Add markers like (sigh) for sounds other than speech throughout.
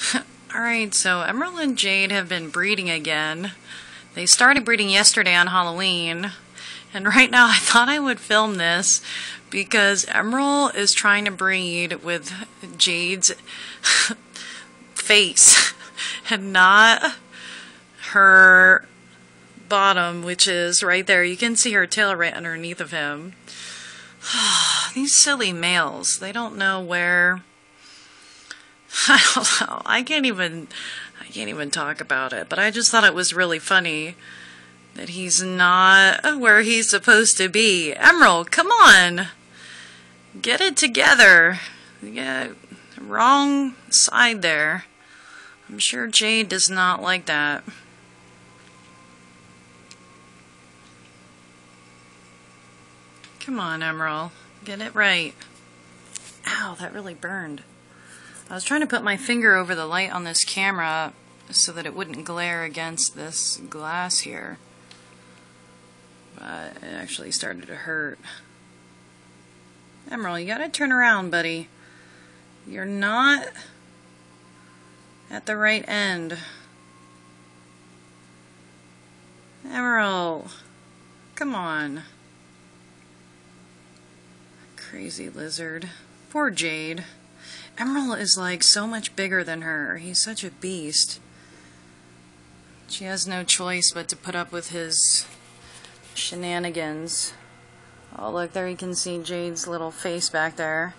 (laughs) Alright, so Emeril and Jade have been breeding again. They started breeding yesterday on Halloween. And right now (laughs) I thought I would film this because Emeril is trying to breed with Jade's (laughs) face and not her bottom, which is right there. You can see her tail right underneath of him. (sighs) These silly males, they don't know where (laughs) I don't know. I can't even I can't even talk about it, but I just thought it was really funny that he's not where he's supposed to be. Emeril, come on. Get it together. Yeah, wrong side there. I'm sure Jade does not like that. Come on, Emeril. Get it right. Ow, that really burned. I was trying to put my finger over the light on this camera so that it wouldn't glare against this glass here. But it actually started to hurt. Emeril, you gotta turn around, buddy. You're not at the right end. Emeril, come on. Crazy lizard. Poor Jade. Emeril is like so much bigger than her. He's such a beast. She has no choice but to put up with his shenanigans. Oh, look, there you can see Jade's little face back there.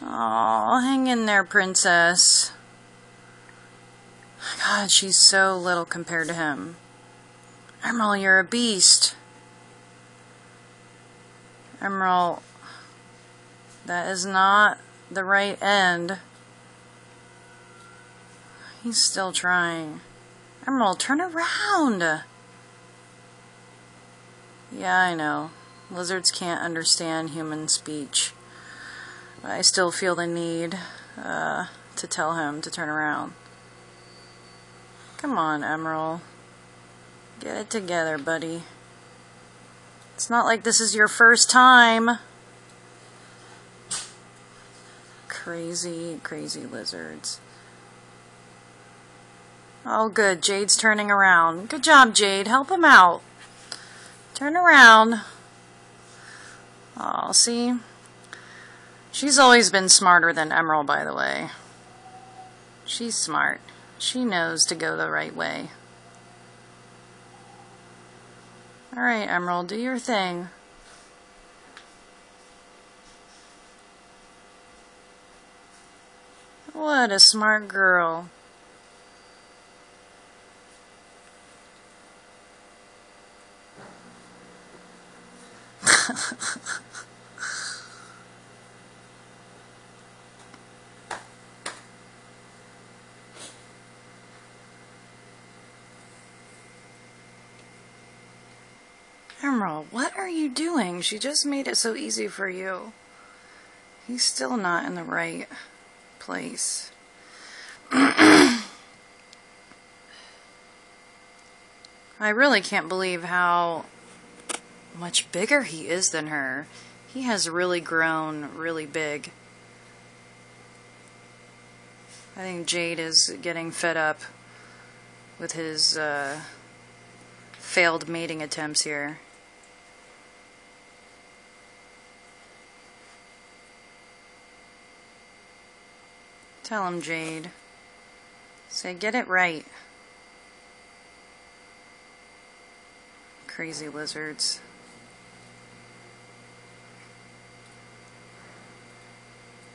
Oh, hang in there, princess. God, she's so little compared to him. Emeril, you're a beast. Emeril, that is not the right end. He's still trying. Emeril, turn around! Yeah, I know. Lizards can't understand human speech. But I still feel the need uh, to tell him to turn around. Come on, Emeril. Get it together, buddy. It's not like this is your first time. Crazy, crazy lizards. Oh, good. Jade's turning around. Good job, Jade. Help him out. Turn around. Oh, see? She's always been smarter than Emeril, by the way. She's smart. She knows to go the right way. Alright, Emeril, do your thing. What a smart girl. (laughs) Emeril, what are you doing? She just made it so easy for you. He's still not in the right place. (clears throat) I really can't believe how much bigger he is than her. He has really grown really big. I think Jade is getting fed up with his uh, failed mating attempts here. Tell him, Jade. Say, get it right. Crazy lizards.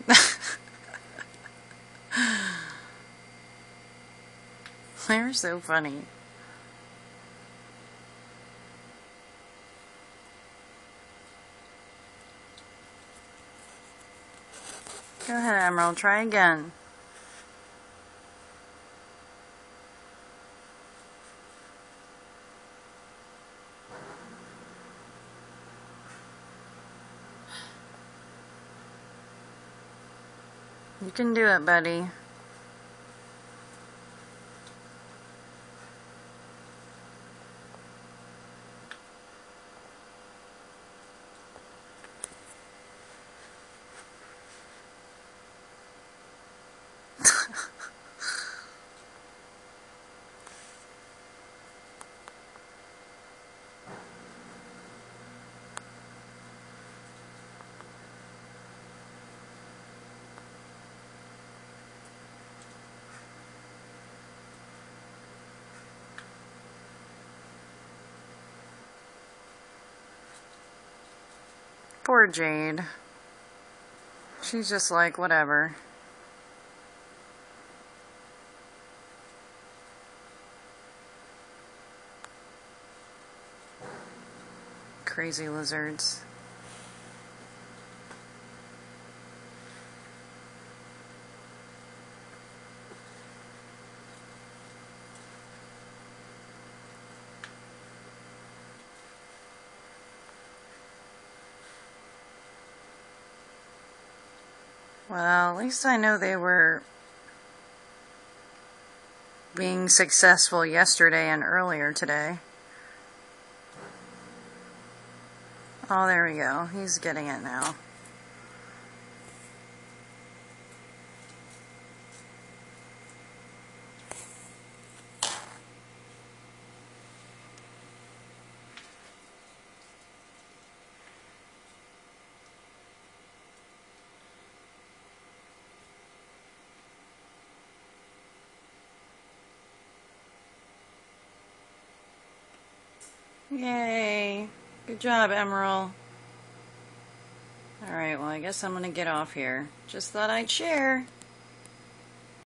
(laughs) They're so funny. Go ahead, Emeril. Try again. You can do it, buddy. Poor Jade. She's just like, whatever. Crazy lizards. Well, at least I know they were being successful yesterday and earlier today. Oh, there we go. He's getting it now. Yay. Good job, Emeril. Alright, well, I guess I'm going to get off here. Just thought I'd share.